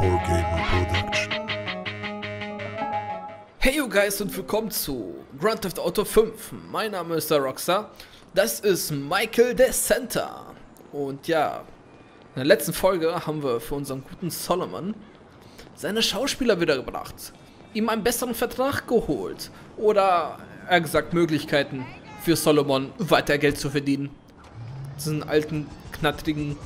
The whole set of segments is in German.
Core Gaming Production. Hey you guys und willkommen zu Grand Theft Auto 5. Mein Name ist der Rockstar. Das ist Michael DeCenter. Und ja, in der letzten Folge haben wir für unseren guten Solomon seine Schauspieler wiedergebracht. Ihm einen besseren Vertrag geholt. Oder, er gesagt, Möglichkeiten für Solomon weiter Geld zu verdienen. Diesen alten, knattrigen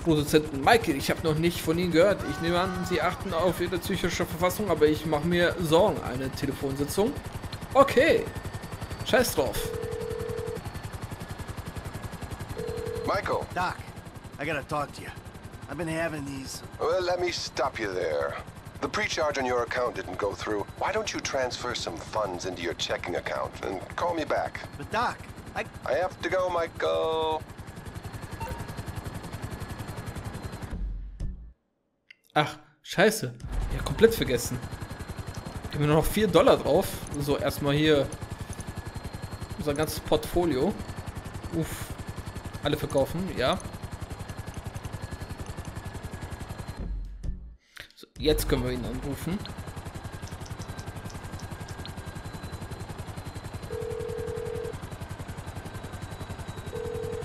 Produzenten Michael, ich habe noch nicht von Ihnen gehört. Ich nehme an, Sie achten auf Ihre psychische Verfassung, aber ich mache mir Sorgen. Eine Telefonsitzung? Okay. Scheiß drauf. Michael, Doc, I gotta talk to you. I've been having these. well, let me stop you there. The pre-charge on your account didn't go through. Why don't you transfer some funds into your checking account and call me back? But Doc, I. I have to go, Michael. Ach, scheiße. Ja, komplett vergessen. Haben wir nur noch 4 Dollar drauf. So, erstmal hier unser ganzes Portfolio. Uff. Alle verkaufen, ja. So, jetzt können wir ihn anrufen.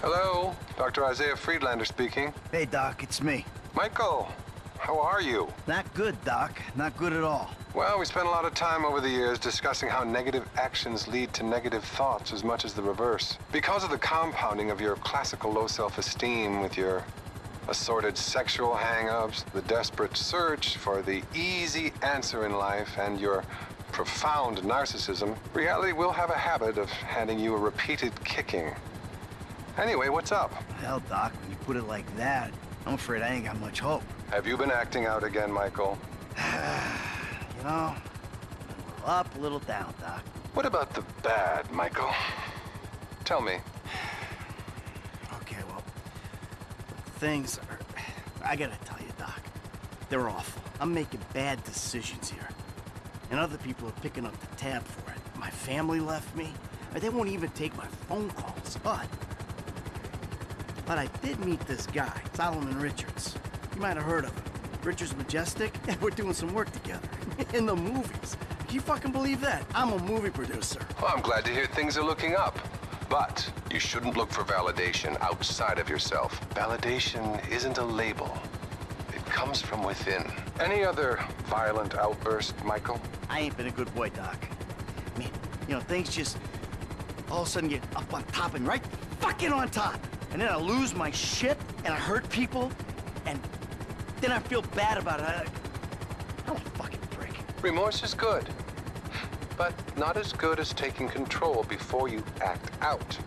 Hello, Dr. Isaiah Friedlander speaking. Hey, Doc, it's me. Michael, how are you? Not good, Doc. Not good at all. Well, we spent a lot of time over the years discussing how negative actions lead to negative thoughts as much as the reverse. Because of the compounding of your classical low self-esteem with your assorted sexual hang-ups, the desperate search for the easy answer in life, and your profound narcissism, reality will have a habit of handing you a repeated kicking. Anyway, what's up? Hell, Doc, when you put it like that, I'm afraid I ain't got much hope. Have you been acting out again, Michael? You know, a little up, a little down, Doc. What about the bad, Michael? Tell me. Okay, well, things are. I gotta tell you, Doc, they're awful. I'm making bad decisions here, and other people are picking up the tab for it. My family left me. They won't even take my phone calls, but. But I did meet this guy, Solomon Richards. You might have heard of him. Richards Majestic? And we're doing some work together. In the movies. Can you fucking believe that? I'm a movie producer. Well, I'm glad to hear things are looking up. But you shouldn't look for validation outside of yourself. Validation isn't a label. It comes from within. Any other violent outburst, Michael? I ain't been a good boy, Doc. I mean, you know, things just all of a sudden get up on top and right fucking on top. And then I lose my shit and I hurt people and then I feel bad about it. I, I'm a fucking prick. Remorse is good. But not as good as taking control before you act out.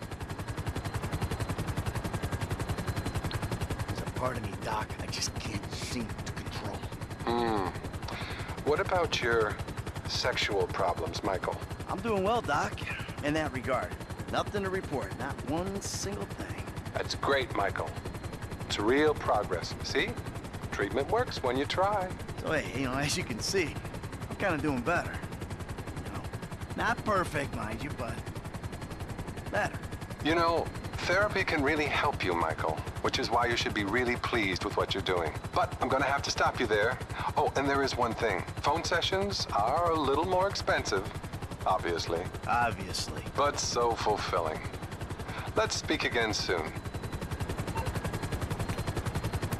There's a part of me, Doc, I just can't seem to control. Hmm. What about your sexual problems, Michael? I'm doing well, Doc, in that regard. Nothing to report, not one single thing. That's great, Michael. It's real progress. See? Treatment works when you try. So, hey, you know, as you can see, I'm kind of doing better. You know, not perfect, mind you, but better. You know, therapy can really help you, Michael, which is why you should be really pleased with what you're doing. But I'm gonna have to stop you there. Oh, and there is one thing. Phone sessions are a little more expensive, obviously, Obviously. but so fulfilling. Let's speak again soon.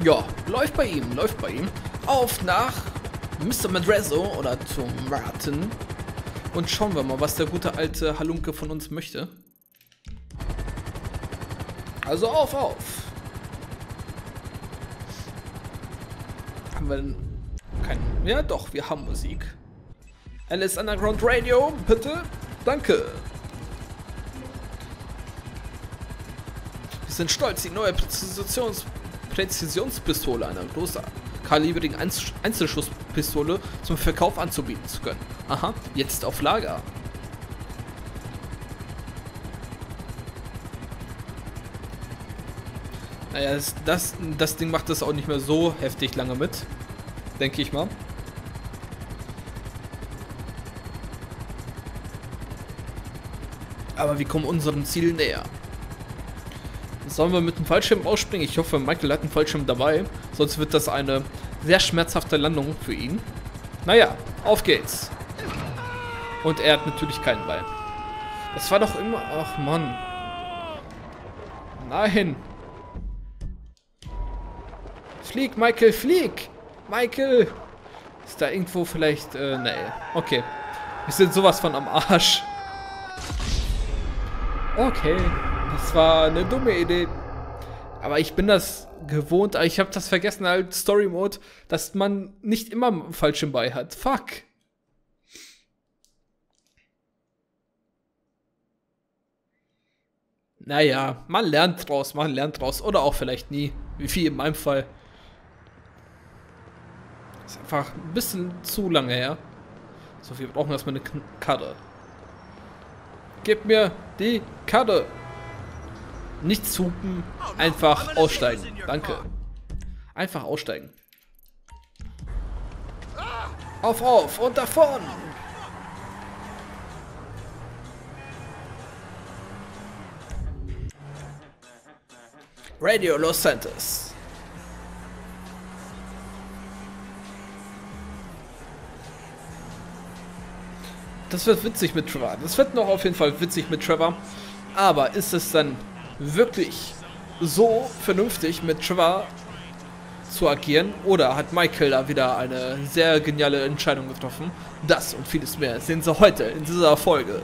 Ja, läuft bei ihm, läuft bei ihm. Auf nach Mr. Madrazo oder zu Martin. Und schauen wir mal, was der gute alte Halunke von uns möchte. Also auf, auf. Haben wir denn kein... Ja doch, wir haben Musik. Alice Underground Radio, bitte. Danke. Wir sind stolz, die neue Präzisions Präzisionspistole einer großkalibrigen Einz Einzelschusspistole zum Verkauf anzubieten zu können. Aha, jetzt auf Lager. Naja, das, das, das Ding macht das auch nicht mehr so heftig lange mit. Denke ich mal. Aber wir kommen unserem Ziel näher. Sollen wir mit dem Fallschirm ausspringen? Ich hoffe, Michael hat einen Fallschirm dabei. Sonst wird das eine sehr schmerzhafte Landung für ihn. Naja, auf geht's. Und er hat natürlich keinen Bein. Das war doch immer... Ach, Mann. Nein. Flieg, Michael, flieg! Michael! Ist da irgendwo vielleicht... Äh, nee. Okay. Wir sind sowas von am Arsch. Okay. Das war eine dumme Idee. Aber ich bin das gewohnt. Ich habe das vergessen als Story Mode, dass man nicht immer Fallschirm bei hat. Fuck. Naja, man lernt draus, man lernt draus. Oder auch vielleicht nie. Wie viel in meinem Fall. Ist einfach ein bisschen zu lange her. So, wir brauchen erstmal eine Karte. Gib mir die Karte. Nicht zupen, einfach aussteigen. Danke. Einfach aussteigen. Auf, auf und davon! Radio Los Santos. Das wird witzig mit Trevor. Das wird noch auf jeden Fall witzig mit Trevor. Aber ist es dann wirklich so vernünftig mit Trevor zu agieren? Oder hat Michael da wieder eine sehr geniale Entscheidung getroffen? Das und vieles mehr sehen Sie heute in dieser Folge.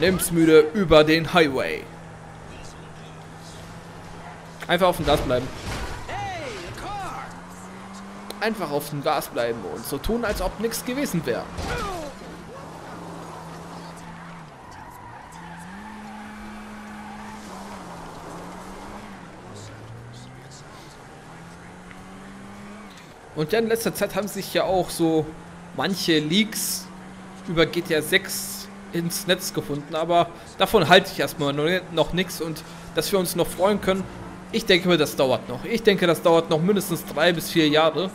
Lebensmüde über den Highway. Einfach auf dem Gas bleiben. Einfach auf dem Gas bleiben und so tun, als ob nichts gewesen wäre. Und ja, in letzter Zeit haben sich ja auch so manche Leaks über GTA 6 ins Netz gefunden, aber davon halte ich erstmal noch nichts und dass wir uns noch freuen können, ich denke mir, das dauert noch. Ich denke, das dauert noch mindestens drei bis vier Jahre,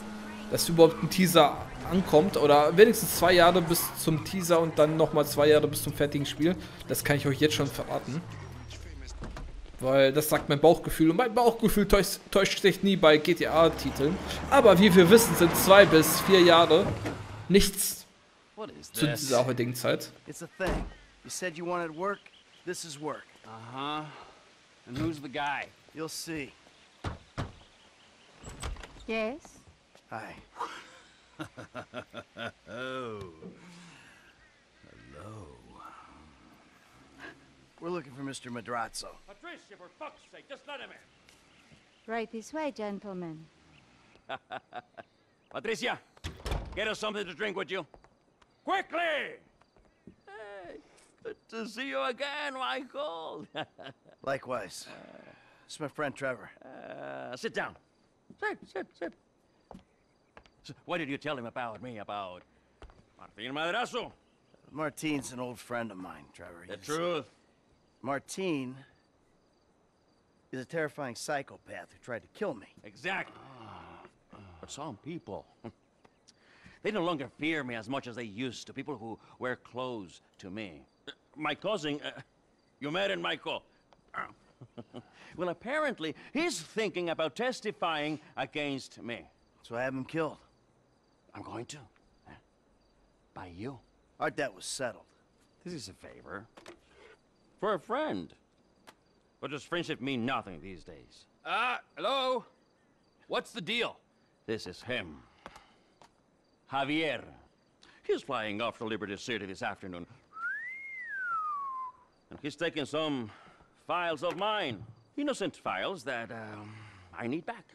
dass überhaupt ein Teaser ankommt oder wenigstens zwei Jahre bis zum Teaser und dann nochmal zwei Jahre bis zum fertigen Spiel. Das kann ich euch jetzt schon verraten. Weil das sagt mein Bauchgefühl. Und mein Bauchgefühl täuscht, täuscht sich nie bei GTA-Titeln. Aber wie wir wissen, sind zwei bis vier Jahre nichts zu dieser heutigen Zeit. It's a thing. You said you wanted work. This is work. Uh-huh. And who's the guy? You'll see. Yes? Hi. Oh. We're looking for Mr. Madrazzo. Patricia, for fuck's sake, just let him in. Right this way, gentlemen. Patricia, get us something to drink, would you? Quickly! Hey, good to see you again, Michael. Likewise. It's my friend Trevor. uh, sit down. Sit, sit, sit. So, what did you tell him about me, about Martin Madrazo? Martine's an old friend of mine, Trevor. The He's- truth. Martine is a terrifying psychopath who tried to kill me. Exactly. But some people, they no longer fear me as much as they used to. People who wear clothes to me. My cousin, uh, you met him, Michael. well, apparently, he's thinking about testifying against me. So I have him killed. I'm going to. By you. Our debt was settled. This is a favor. For a friend. But does friendship mean nothing these days? Uh, hello? What's the deal? This is him. Javier. He's flying off to Liberty City this afternoon. And he's taking some files of mine. Innocent files that um, I need back.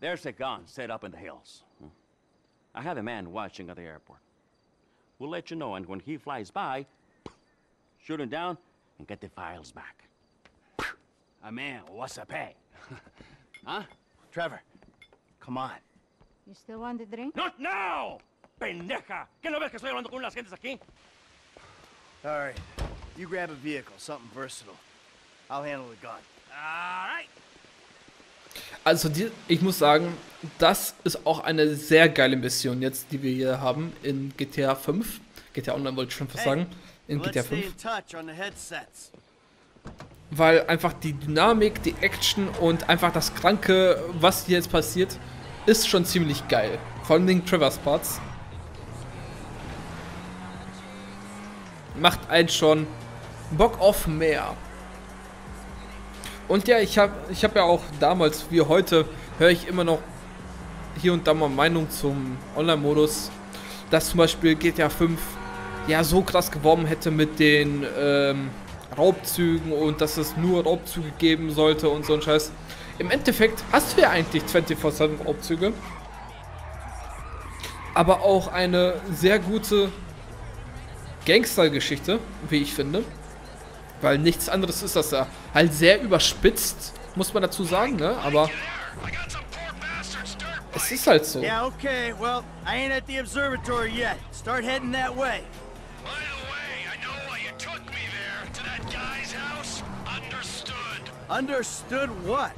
There's a gun set up in the hills. I have a man watching at the airport. We'll let you know, and when he flies by, shoot him down and get the files back. A man, what's a pay? huh? Trevor, come on. You still want a drink? Not now! Pendeja! ¿Qué no ves que estoy hablando con las gentes aquí? All right. You grab a vehicle, something versatile. I'll handle the gun. Alright. Also die, ich muss sagen, das ist auch eine sehr geile Mission jetzt, die wir hier haben in GTA 5. GTA Online wollte ich schon fast sagen. In GTA stay 5. in touch on the headsets. weil einfach die Dynamik, die Action und einfach das Kranke, was hier jetzt passiert, ist schon ziemlich geil. Vor allem den Travers Parts. Macht einen schon Bock auf mehr. Und ja, ich habe ich hab ja auch damals wie heute, höre ich immer noch hier und da mal Meinung zum Online-Modus, dass zum Beispiel GTA 5 ja so krass geworben hätte mit den ähm, Raubzügen und dass es nur Raubzüge geben sollte und so ein Scheiß. Im Endeffekt hast du ja eigentlich 24-7 Raubzüge. Aber auch eine sehr gute Gangster-Geschichte, wie ich finde. Weil nichts anderes ist das ja. Halt sehr überspitzt, muss man dazu sagen, ne? Aber es ist halt so. Yeah, okay. Well, I ain't at the observatory yet. Start heading that way. Understood. What?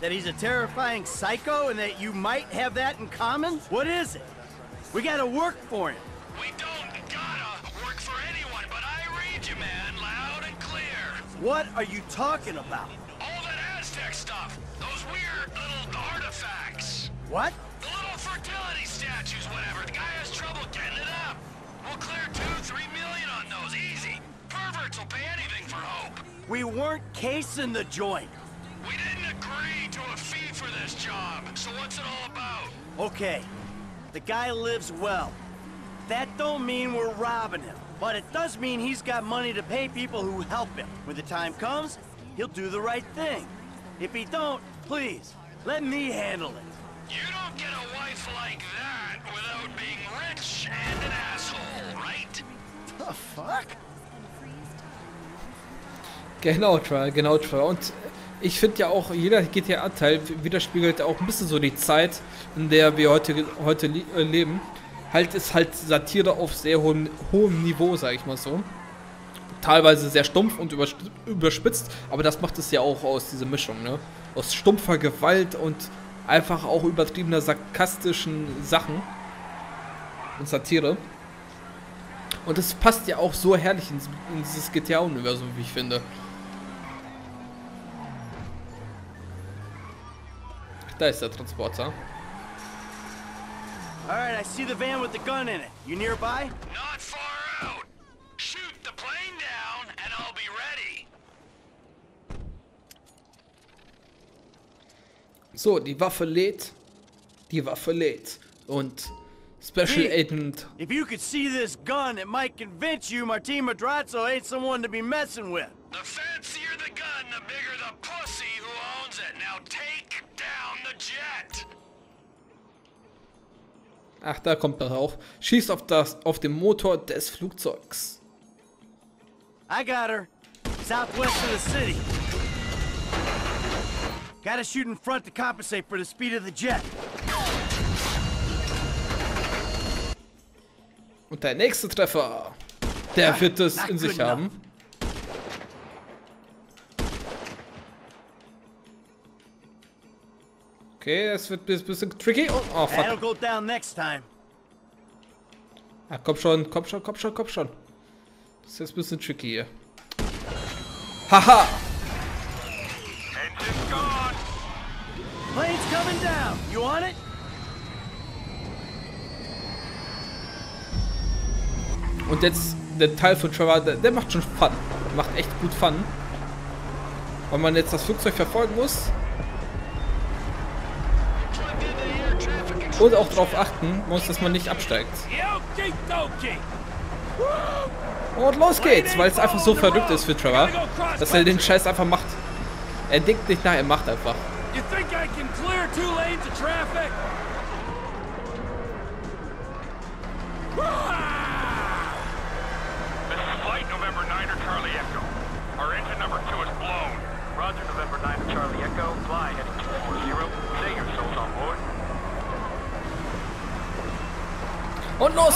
That he's a terrifying psycho and that you might have that in common? What is it? We gotta work for him. We don't gotta work for anyone, but I read you, man, loud and clear. What are you talking about? All that Aztec stuff. Those weird little artifacts. What? The little fertility statues, whatever. The guy has trouble getting it up. We'll clear two, three million on those, easy. Perverts will pay anything for hope. We weren't casing the joint. We didn't agree to a fee for this job, so what's it all about? Okay, the guy lives well. That don't mean we're robbing him, but it does mean he's got money to pay people who help him. When the time comes, he'll do the right thing. If he don't, please, let me handle it. You don't get a wife like that without being rich and an asshole, right? The fuck? Genau, Troy, genau, Troy. Und ich finde ja auch, jeder GTA-Teil widerspiegelt auch ein bisschen so die Zeit, in der wir heute, heute äh, leben. Halt ist halt Satire auf sehr hohem, hohem Niveau, sag ich mal so. Teilweise sehr stumpf und überspitzt, aber das macht es ja auch aus, dieser Mischung, ne? Aus stumpfer Gewalt und einfach auch übertriebener sarkastischen Sachen und Satire. Und das passt ja auch so herrlich in, in dieses GTA-Universum, wie ich finde. Da ist der Transporter. Alright, I see the van with the gun in it. You nearby? Not far out. Shoot the plane down and I'll be ready. So, die Waffe lädt. Die Waffe lädt. Und Special Hey. Agent. If you could see this gun, it might convince you Martin Madrazo ain't someone to be messing with. Ach, da kommt er auch. Schießt auf, das, auf den Motor des Flugzeugs. I got her. Southwest of the city. Gotta shoot in front to compensate for the speed of the jet. Und der nächste Treffer. Der wird es in sich haben. Okay, es wird ein bisschen tricky. Oh, oh fuck. go down next time. Ah, komm schon, komm schon, komm schon, komm schon. Das ist jetzt ein bisschen tricky hier. Haha! Engine's gone. Plane's coming down. You on it? Und jetzt der Teil von Trevor, der, der macht schon Fun. Macht echt gut Fun. Weil man jetzt das Flugzeug verfolgen muss. Und auch darauf achten muss, dass man nicht absteigt. Und los geht's, weil es einfach so verrückt ist für Trevor, dass er den Scheiß einfach macht. Er denkt nicht nach, er macht einfach. You think I can clear two lanes of traffic?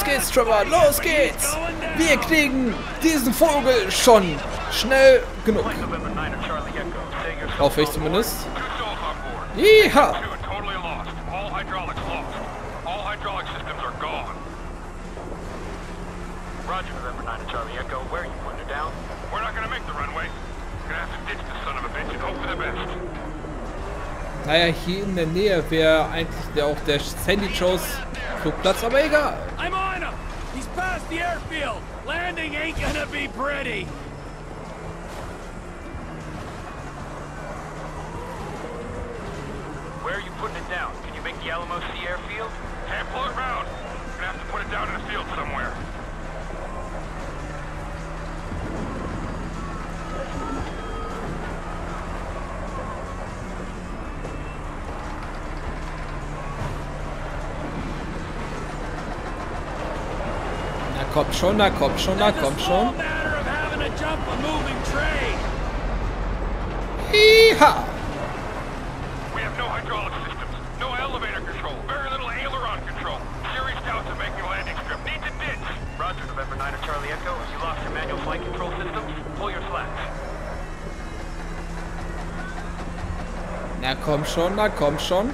Geht's, Trevor, los geht's! Wir kriegen diesen Vogel schon schnell genug. Flight November 9er Charlie Echo. Say your souls Hoffe ich zumindest. board. Two souls on board. Yeeha! Two totally lost. All hydraulics lost. All hydraulic systems are gone. Roger, November 9er Charlie Echo. Where are you putting it down? We're not gonna make the runway. Gonna have to ditch the son of a bitch and hope for the best. Naja, hier in der Nähe wäre eigentlich der, auch der Sandy Joes Flugplatz, aber egal. I'm on him! He's past the airfield! Landing ain't gonna be pretty! Where are you putting it down? Can you make the Alamo Sea airfield? Can't pull it round. Gonna have to put it down in a field somewhere. Lost your manual flight control systems. Pull your slats. Na komm schon, na komm schon.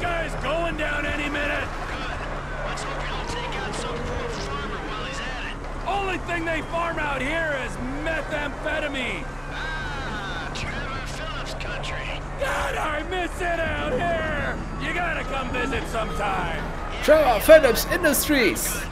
Guy's going down any minute. Good. Let's hope don't take out some poor farmer while he's at it. Only thing they farm out here is methamphetamine. Ah, Trevor Phillips country. God, I miss it out here. You gotta come visit sometime. Trevor Phillips Industries.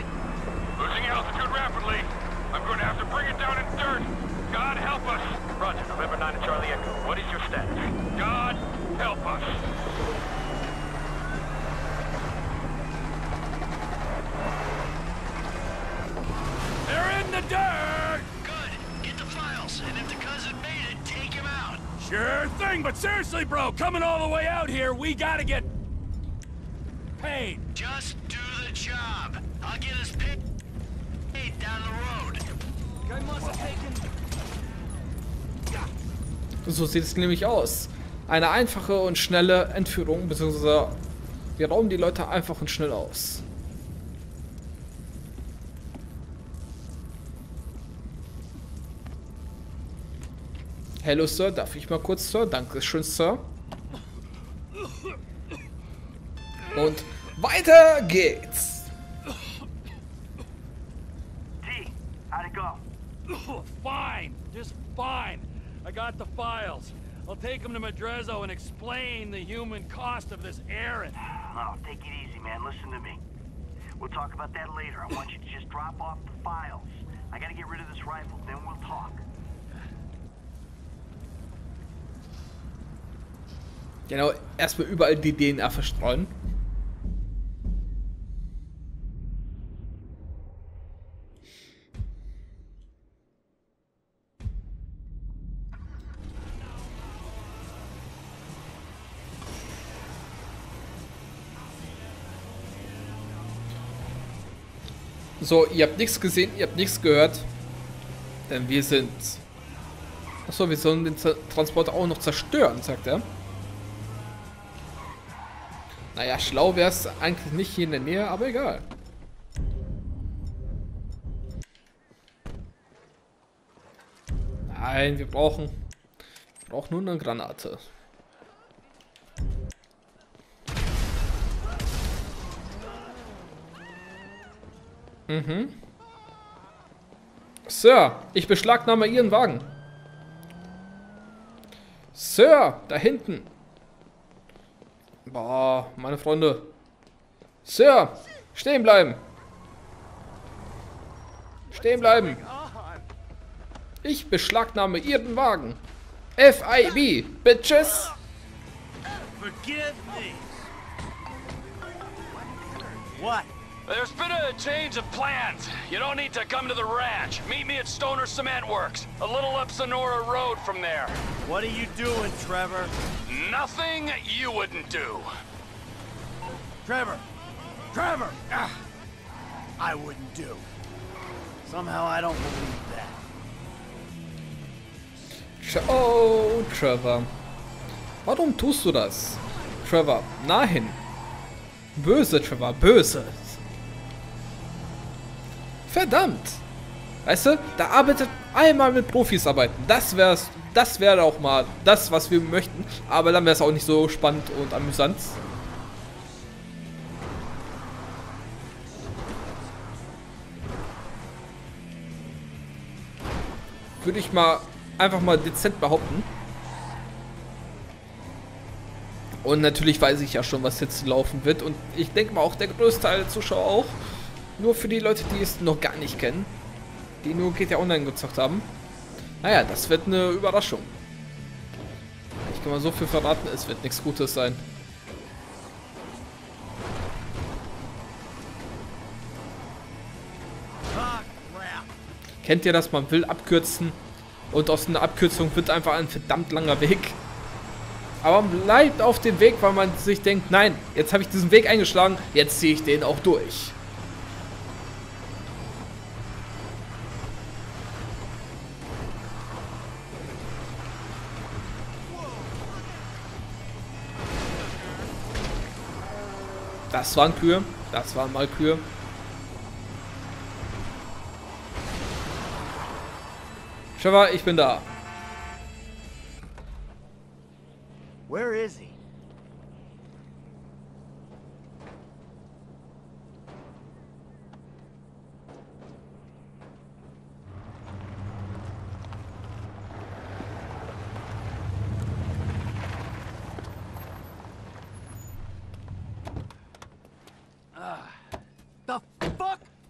Thing, but seriously, bro, coming all the way out here, we gotta get paid. Just do the job. I'll get us paid down the road. Guy must have taken. So sieht es nämlich aus. Eine einfache und schnelle Entführung, beziehungsweise wir rauben die Leute einfach und schnell aus. Hello Sir, darf ich mal kurz Sir? Dankeschön Sir. Und weiter geht's. T, how'd it go? fine, just fine. I got the files. I'll take them to Madrezzo and explain the human cost of this errand. Oh, take it easy, man. Listen to me. We'll talk about that later. I want you to just drop off the files. I gotta get rid of this rifle, then we'll talk. Genau, erstmal überall die DNA verstreuen. So, ihr habt nichts gesehen, ihr habt nichts gehört. Denn wir sind... Achso, wir sollen den Tra- Transporter auch noch zerstören, sagt er. Naja, schlau wäre es eigentlich nicht hier in der Nähe, aber egal. Nein, wir brauchen... Wir brauchen nur eine Granate. Mhm. Sir, ich beschlagnahme Ihren Wagen. Sir, da hinten. Boah, meine Freunde. Sir, stehen bleiben. Stehen bleiben. Ich beschlagnahme Ihren Wagen. FIB, Bitches. Forgive me. What? There's been a change of plans. You don't need to come to the ranch. Meet me at Stoner Cement Works, a little up Sonora Road from there. What are you doing, Trevor? Nothing you wouldn't do. Trevor! Trevor! Ah, I wouldn't do. Somehow I don't believe that. Oh, Trevor. Warum tust du das? Trevor, nein. Böse, Trevor, böse. Verdammt. Weißt du, da arbeitet einmal mit Profis arbeiten. Das wär's, das wäre auch mal das, was wir möchten. Aber dann wäre es auch nicht so spannend und amüsant. Würde ich mal einfach mal dezent behaupten. Und natürlich weiß ich ja schon, was jetzt laufen wird. Und ich denke mal auch der größte Teil der Zuschauer auch. Nur für die Leute, die es noch gar nicht kennen. Die nur GTA Online gezockt haben. Naja, das wird eine Überraschung. Ich kann mal so viel verraten, es wird nichts Gutes sein. Kennt ihr das? Man will abkürzen und aus einer Abkürzung wird einfach ein verdammt langer Weg. Aber man bleibt auf dem Weg, weil man sich denkt, nein, jetzt habe ich diesen Weg eingeschlagen, jetzt ziehe ich den auch durch. Das waren Kühe. Das waren mal Kühe. Trevor, ich bin da. Where is he?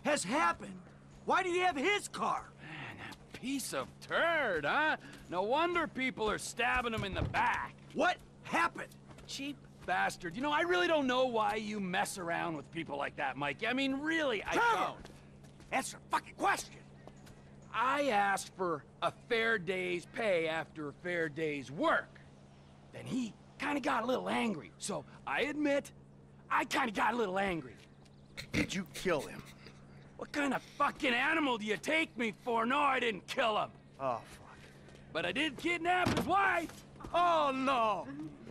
Has happened? Why do you have his car? Man, a piece of turd, huh? No wonder people are stabbing him in the back. What happened? Cheap bastard. You know, I really don't know why you mess around with people like that, Mike. I mean, really, I Trevor! don't. Answer the fucking question. I asked for a fair day's pay after a fair day's work. Then he kind of got a little angry. So I admit, I kind of got a little angry. Did you kill him? What kind of fucking animal do you take me for? No, I didn't kill him. Oh, fuck. But I did kidnap his wife. Oh, no.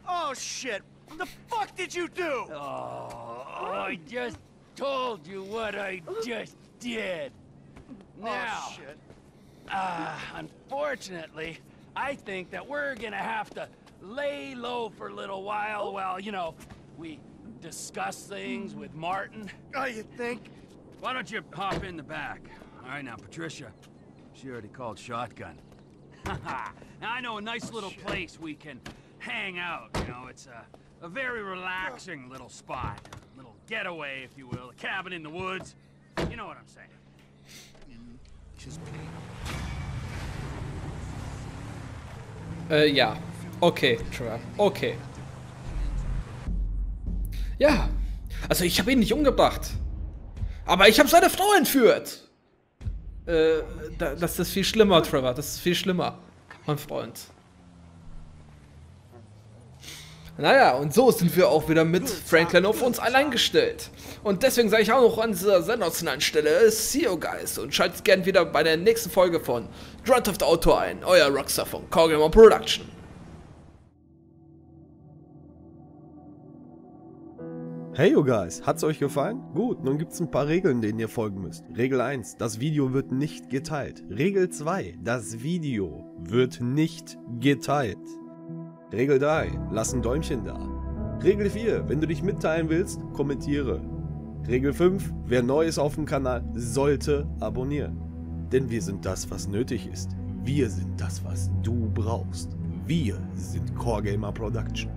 Oh, shit. What the fuck did you do? Oh, I just told you what I just did. Now, Oh, shit. uh, unfortunately, I think that we're gonna have to lay low for a little while while, you know, we discuss things with Martin. Oh, you think? Why don't you hop in the back? All right, now, Patricia. She already called shotgun. now, I know a nice oh, little place we can hang out, you know. It's a, a very relaxing little spot. A little getaway, if you will. A cabin in the woods. You know what I'm saying. Just Äh, ja. Okay, Trevor. Okay. Ja. Also ich habe ihn nicht umgebracht. Aber ich habe seine Frau entführt. Äh, da, das ist viel schlimmer, Trevor. Das ist viel schlimmer, mein Freund. Naja, und so sind wir auch wieder mit Franklin auf uns allein gestellt. Und deswegen sage ich auch noch an dieser sensationalen Stelle, see you guys und schaltet gern wieder bei der nächsten Folge von Grand Theft Auto ein, euer Rockstar von Callgamer Production. Hey you guys, hat's euch gefallen? Gut, nun gibt's ein paar Regeln, denen ihr folgen müsst. Regel 1, das Video wird nicht geteilt. Regel 2, das Video wird nicht geteilt. Regel 3, lass ein Däumchen da. Regel 4, wenn du dich mitteilen willst, kommentiere. Regel 5, wer neu ist auf dem Kanal, sollte abonnieren. Denn wir sind das, was nötig ist. Wir sind das, was du brauchst. Wir sind Core Gamer Production.